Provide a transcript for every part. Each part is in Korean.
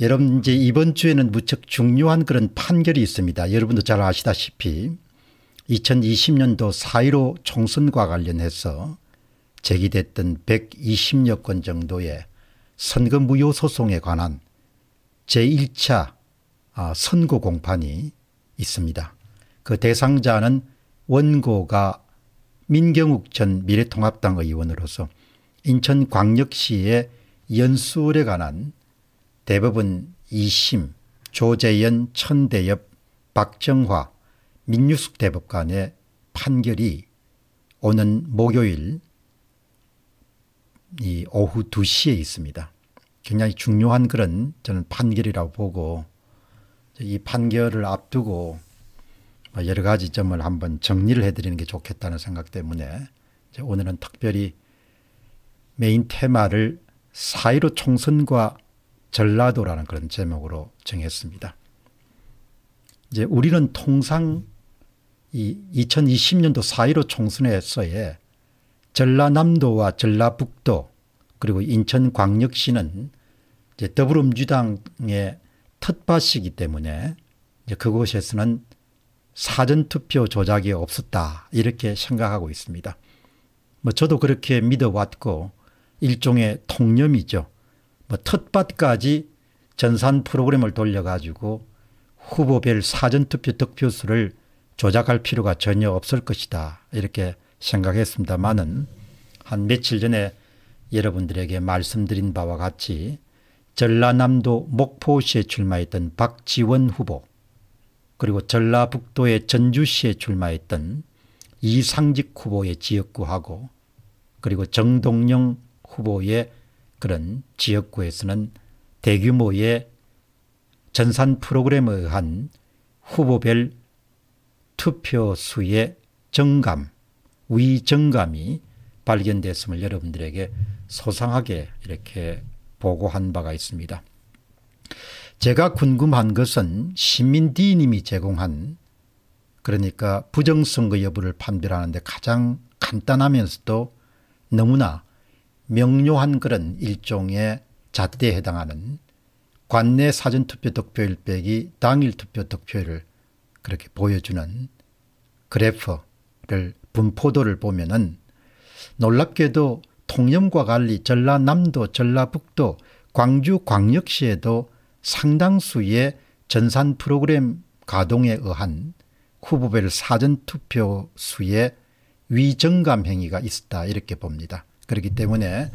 여러분 이제 이번 주에는 무척 중요한 그런 판결이 있습니다. 여러분도 잘 아시다시피 2020년도 4.15 총선과 관련해서 제기됐던 120여 건 정도의 선거 무효 소송에 관한 제1차 아, 선고 공판이 있습니다. 그 대상자는 원고가 민경욱 전 미래통합당 의원으로서 인천광역시의 연수에 관한 대법원 2심 조재현 천대엽 박정화 민유숙 대법관의 판결이 오는 목요일 이 오후 2시에 있습니다. 굉장히 중요한 그런 저는 판결이라고 보고 이 판결을 앞두고 뭐 여러 가지 점을 한번 정리를 해드리는 게 좋겠다는 생각 때문에 오늘은 특별히 메인 테마를 4.15 총선과 전라도라는 그런 제목으로 정했습니다. 이제 우리는 통상 이 2020년도 4.15 총선에서의 전라남도와 전라북도 그리고 인천광역시는 이제 더불어민주당의 텃밭이기 때문에 이제 그곳에서는 사전투표 조작이 없었다 이렇게 생각하고 있습니다. 뭐 저도 그렇게 믿어왔고 일종의 통념이죠. 뭐 텃밭까지 전산 프로그램을 돌려가지고 후보별 사전투표 득표수를 조작할 필요가 전혀 없을 것이다. 이렇게 생각했습니다만은 한 며칠 전에 여러분들에게 말씀드린 바와 같이 전라남도 목포시에 출마했던 박지원 후보 그리고 전라북도의 전주시에 출마했던 이상직 후보의 지역구하고 그리고 정동영 후보의 그런 지역구에서는 대규모의 전산 프로그램에 의한 후보별 투표수의 정감, 위정감이 발견됐음을 여러분들에게 소상하게 이렇게 보고한 바가 있습니다. 제가 궁금한 것은 시민디님이 제공한 그러니까 부정선거 여부를 판별하는데 가장 간단하면서도 너무나 명료한 그런 일종의 잣대에 해당하는 관내 사전투표 득표율 빼기 당일 투표 득표율을 그렇게 보여주는 그래프를 분포도를 보면은 놀랍게도 통영과 관리 전라남도 전라북도 광주 광역시에도 상당수의 전산 프로그램 가동에 의한 후보별 사전투표 수의 위정감 행위가 있었다 이렇게 봅니다. 그렇기 때문에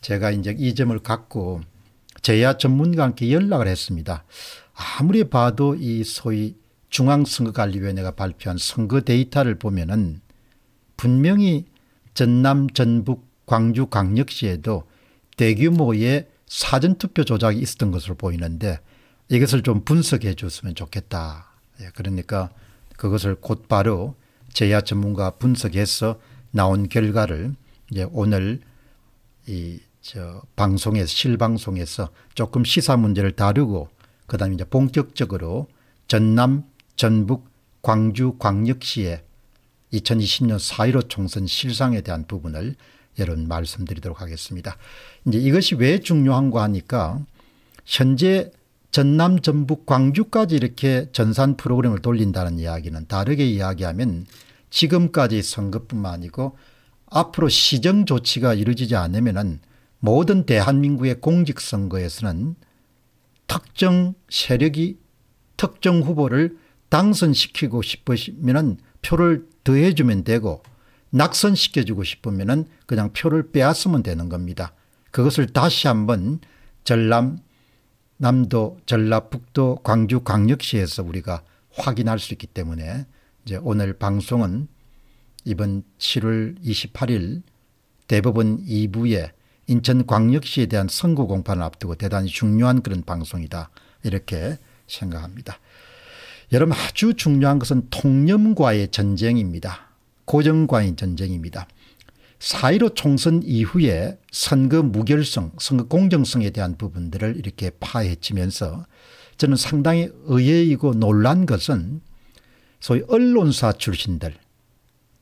제가 이제 이 점을 갖고 제야 전문가와 함께 연락을 했습니다. 아무리 봐도 이 소위 중앙선거관리위원회가 발표한 선거 데이터를 보면은 분명히 전남 전북 광주 광역시에도 대규모의 사전투표 조작이 있었던 것으로 보이는데 이것을 좀 분석해 줬으면 좋겠다. 예, 그러니까 그것을 곧바로 제야 전문가 분석해서 나온 결과를 이제 오늘 이 저 방송에서 실방송에서 조금 시사 문제를 다루고 그다음에 이제 본격적으로 전남 전북 광주 광역시의 2020년 4.15 총선 실상에 대한 부분을 여러분 말씀드리도록 하겠습니다. 이제 이것이 왜 중요한가 하니까 현재 전남 전북 광주까지 이렇게 전산 프로그램을 돌린다는 이야기는 다르게 이야기하면 지금까지 선거뿐만 아니고 앞으로 시정 조치가 이루어지지 않으면 모든 대한민국의 공직선거에서는 특정 세력이 특정 후보를 당선시키고 싶으시면 표를 더해주면 되고 낙선시켜주고 싶으면 그냥 표를 빼앗으면 되는 겁니다. 그것을 다시 한번 전남 남도 전라북도 광주 광역시에서 우리가 확인할 수 있기 때문에 이제 오늘 방송은 이번 7월 28일 대법원 2부에 인천광역시에 대한 선고 공판을 앞두고 대단히 중요한 그런 방송이다 이렇게 생각합니다. 여러분 아주 중요한 것은 통념과의 전쟁입니다. 고정과의 전쟁입니다. 4.15 총선 이후에 선거 무결성, 선거 공정성에 대한 부분들을 이렇게 파헤치면서 저는 상당히 의외이고 놀란 것은 소위 언론사 출신들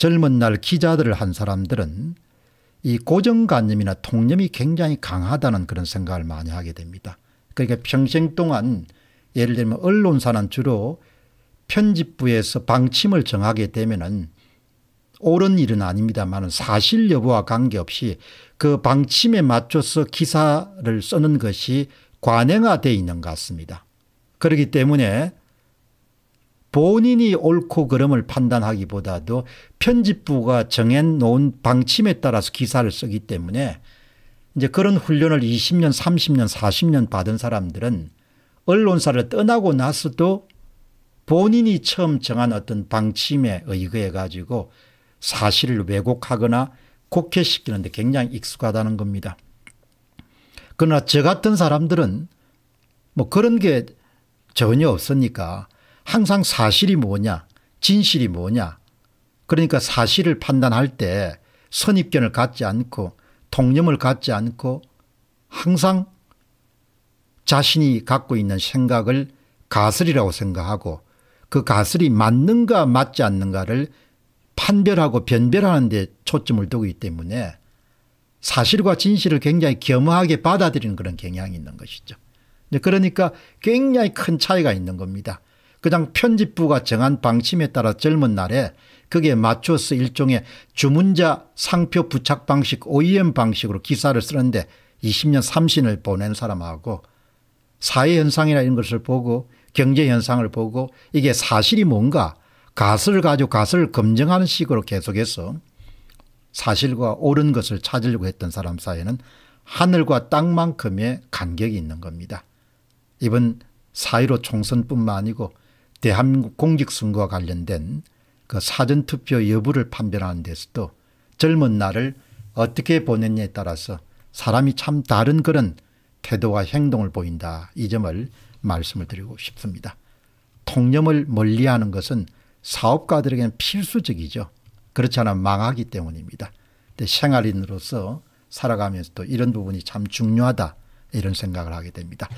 젊은 날 기자들을 한 사람들은 이 고정관념이나 통념이 굉장히 강하다는 그런 생각을 많이 하게 됩니다. 그러니까 평생 동안 예를 들면 언론사는 주로 편집부에서 방침을 정하게 되면은 옳은 일은 아닙니다만 사실 여부와 관계없이 그 방침에 맞춰서 기사를 쓰는 것이 관행화되어 있는 것 같습니다. 그렇기 때문에 본인이 옳고 그름을 판단하기보다도 편집부가 정해놓은 방침에 따라서 기사를 쓰기 때문에 이제 그런 훈련을 20년 30년 40년 받은 사람들은 언론사를 떠나고 나서도 본인이 처음 정한 어떤 방침에 의거해 가지고 사실을 왜곡하거나 곡해시키는 데 굉장히 익숙하다는 겁니다. 그러나 저 같은 사람들은 뭐 그런 게 전혀 없으니까 항상 사실이 뭐냐 진실이 뭐냐 그러니까 사실을 판단할 때 선입견을 갖지 않고 통념을 갖지 않고 항상 자신이 갖고 있는 생각을 가설이라고 생각하고 그 가설이 맞는가 맞지 않는가를 판별하고 변별하는 데 초점을 두고 있기 때문에 사실과 진실을 굉장히 겸허하게 받아들이는 그런 경향이 있는 것이죠. 그러니까 굉장히 큰 차이가 있는 겁니다. 그냥 편집부가 정한 방침에 따라 젊은 날에 거기에 맞춰서 일종의 주문자 상표 부착 방식 OEM 방식으로 기사를 쓰는데 20년 30년을 보낸 사람하고 사회현상이나 이런 것을 보고 경제현상을 보고 이게 사실이 뭔가 가설을 가지고 가설을 검증하는 식으로 계속해서 사실과 옳은 것을 찾으려고 했던 사람 사이에는 하늘과 땅만큼의 간격이 있는 겁니다. 이번 4.15 총선뿐만 아니고 대한민국 공직선거와 관련된 그 사전투표 여부를 판별하는 데서도 젊은 날을 어떻게 보냈냐에 따라서 사람이 참 다른 그런 태도와 행동을 보인다. 이 점을 말씀을 드리고 싶습니다. 통념을 멀리하는 것은 사업가들에게는 필수적이죠. 그렇지 않으면 망하기 때문입니다. 생활인으로서 살아가면서도 이런 부분이 참 중요하다 이런 생각을 하게 됩니다.